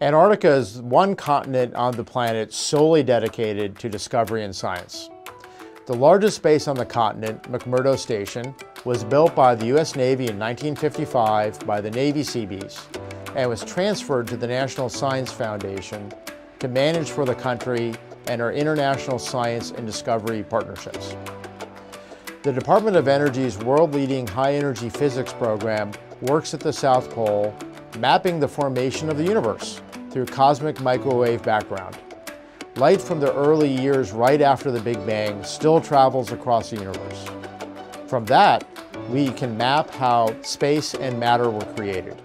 Antarctica is one continent on the planet solely dedicated to discovery and science. The largest base on the continent, McMurdo Station, was built by the U.S. Navy in 1955 by the Navy Seabees and was transferred to the National Science Foundation to manage for the country and our international science and discovery partnerships. The Department of Energy's world-leading high-energy physics program works at the South Pole, mapping the formation of the universe through cosmic microwave background. Light from the early years right after the Big Bang still travels across the universe. From that, we can map how space and matter were created.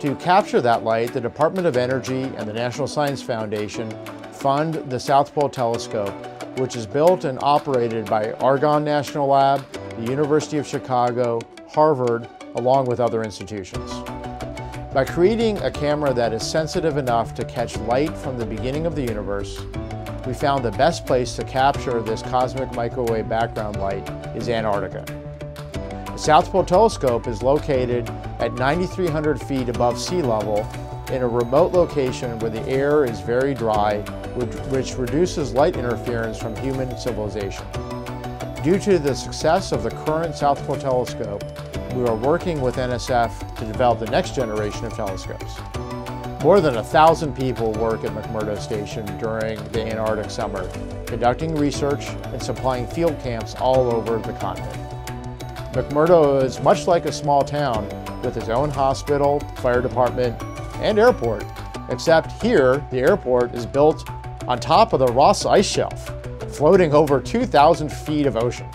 To capture that light, the Department of Energy and the National Science Foundation fund the South Pole Telescope, which is built and operated by Argonne National Lab, the University of Chicago, Harvard, along with other institutions. By creating a camera that is sensitive enough to catch light from the beginning of the universe, we found the best place to capture this cosmic microwave background light is Antarctica. The South Pole Telescope is located at 9,300 feet above sea level in a remote location where the air is very dry, which reduces light interference from human civilization. Due to the success of the current South Pole Telescope, we are working with NSF to develop the next generation of telescopes. More than a thousand people work at McMurdo Station during the Antarctic summer, conducting research and supplying field camps all over the continent. McMurdo is much like a small town with its own hospital, fire department, and airport, except here the airport is built on top of the Ross Ice Shelf, floating over 2,000 feet of ocean.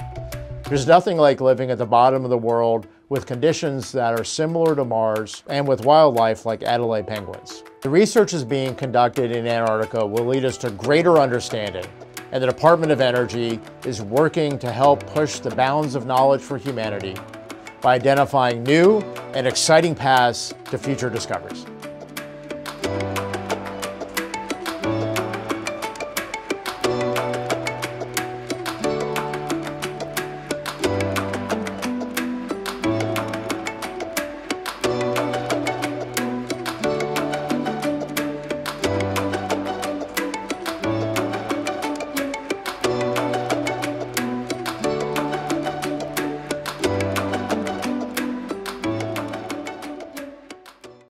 There's nothing like living at the bottom of the world with conditions that are similar to Mars and with wildlife like Adélie penguins. The research is being conducted in Antarctica will lead us to greater understanding and the Department of Energy is working to help push the bounds of knowledge for humanity by identifying new and exciting paths to future discoveries.